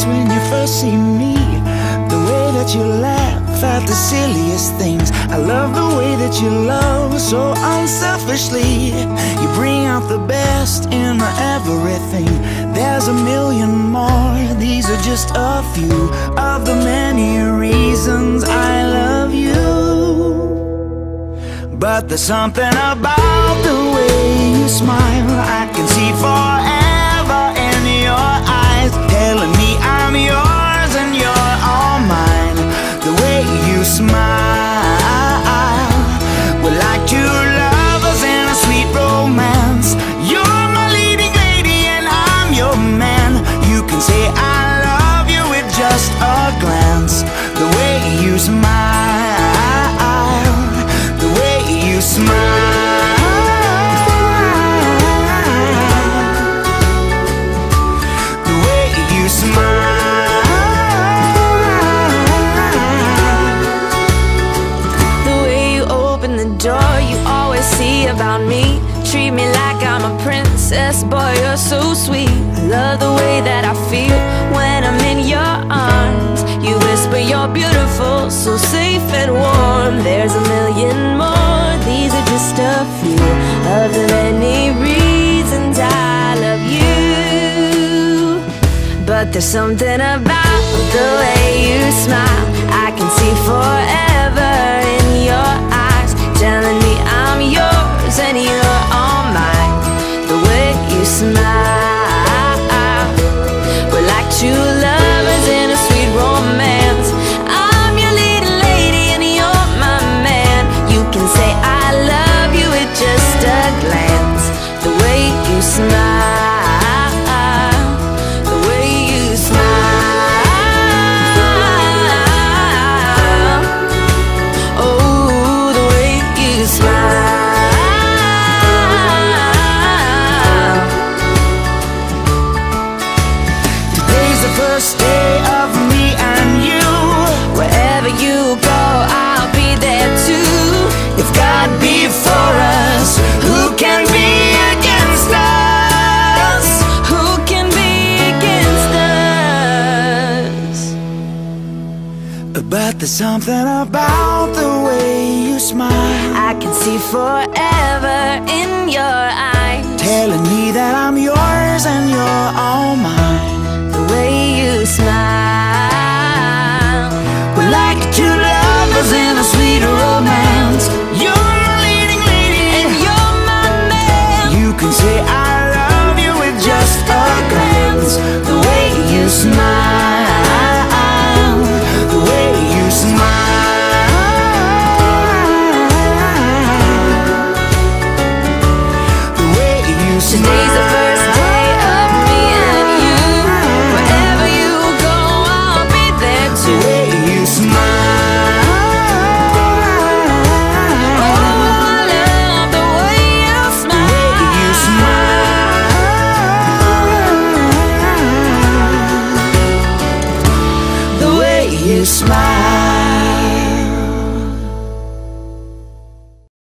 face when you first see me. The way that you laugh at the silliest things. I love the way that you love so unselfishly. You bring out the best in everything. There's a million more. These are just a few of the many reasons I love you. But there's something about the way you smile. I can see forever about me. Treat me like I'm a princess, boy, you're so sweet. I love the way that I feel when I'm in your arms. You whisper you're beautiful, so safe But there's something about the way you smile. I can see forever But there's something about the way you smile, I can see forever in your eyes. Today's the first day of me and you. Wherever you go, I'll be there too. The way you smile. Oh, I love the way you smile. The way you smile. The way you smile.